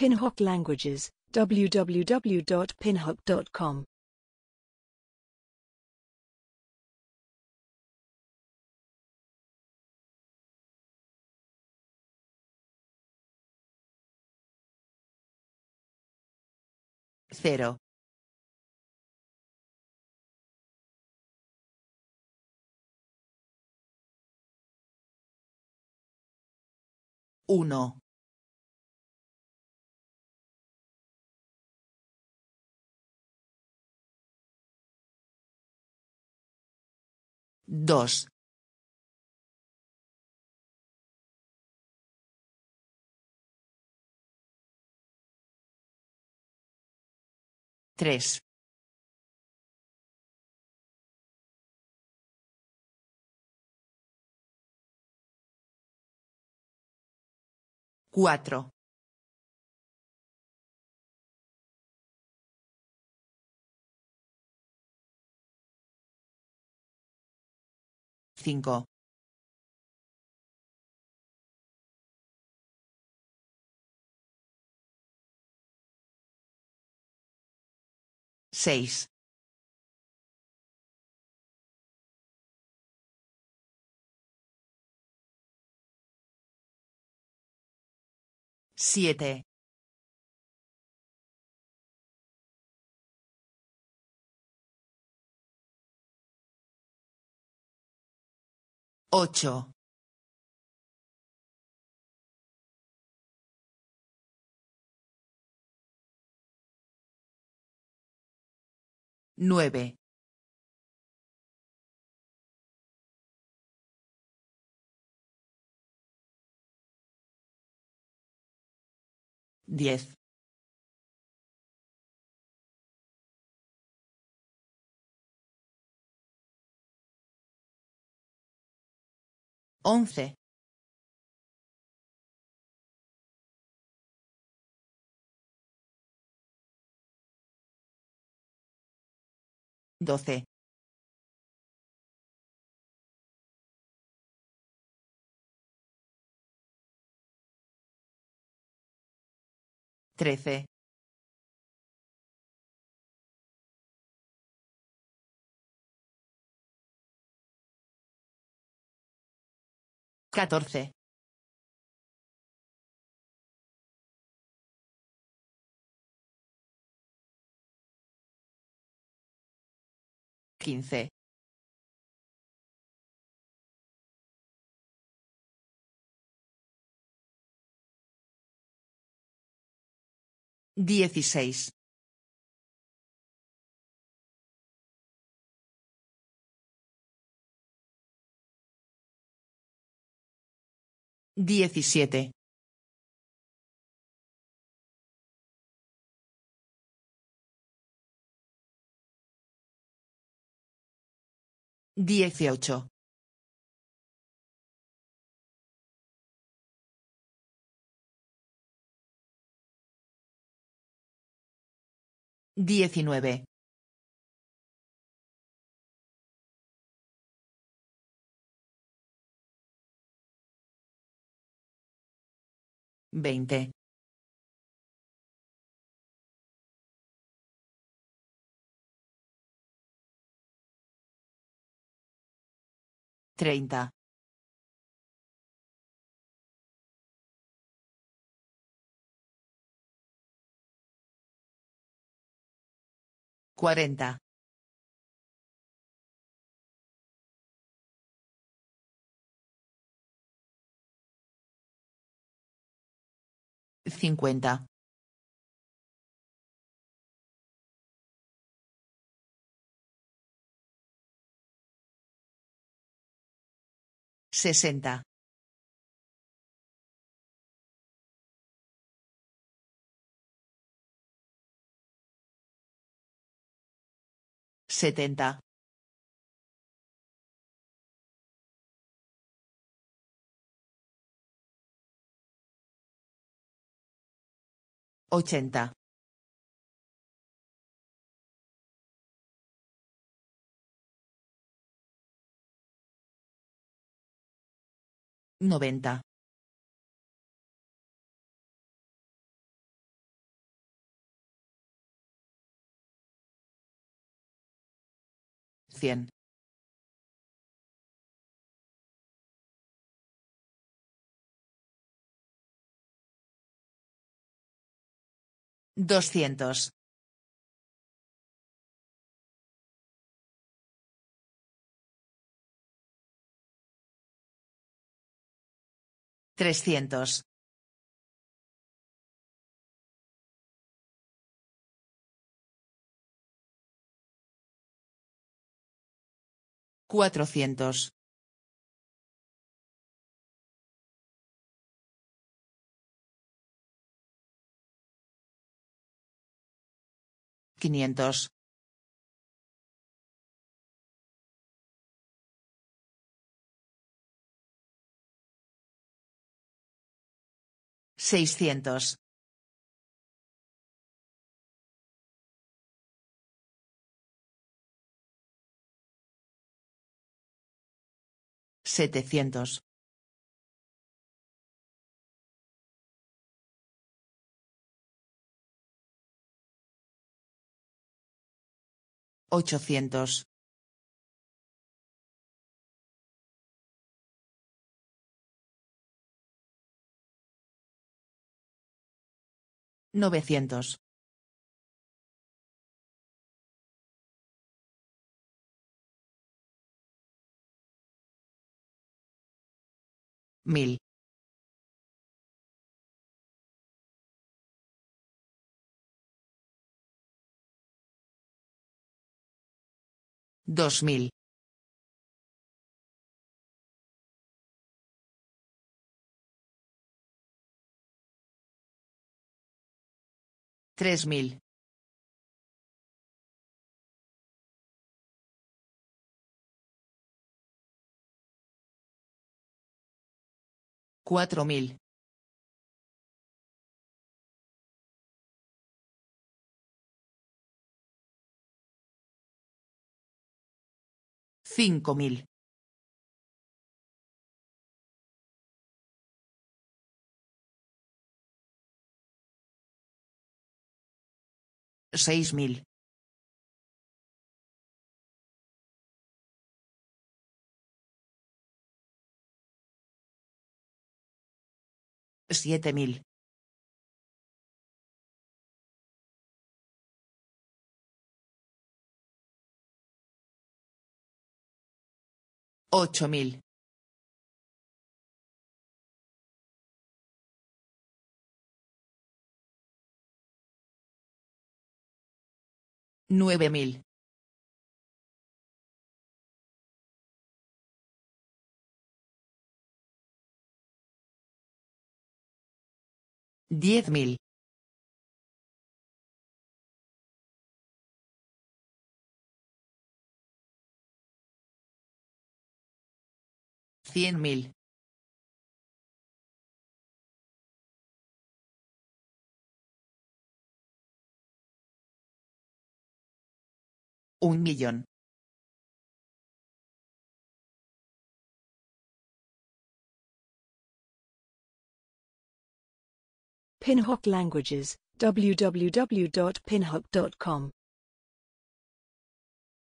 Pinhook Languages, www.pinhook.com. Cero. Uno. Dos. Tres. Cuatro. Cinco. Seis. Siete. Ocho. Nueve. Diez. Once. Doce. Trece. Catorce. Quince. Dieciséis. Diecisiete. Dieciocho. Diecinueve. Veinte. Treinta. Cuarenta. Cincuenta. Sesenta. Setenta. 80. Noventa. Cien. Doscientos. Trescientos. Cuatrocientos. Quinientos. Seiscientos. Setecientos. Ochocientos. Novecientos. Mil. Dos mil. Tres mil. Cuatro mil. Cinco mil. Seis mil. Siete mil. Ocho mil. Nueve mil. Diez mil. Cien mil. Un millón. Pinhook Languages, www.pinhook.com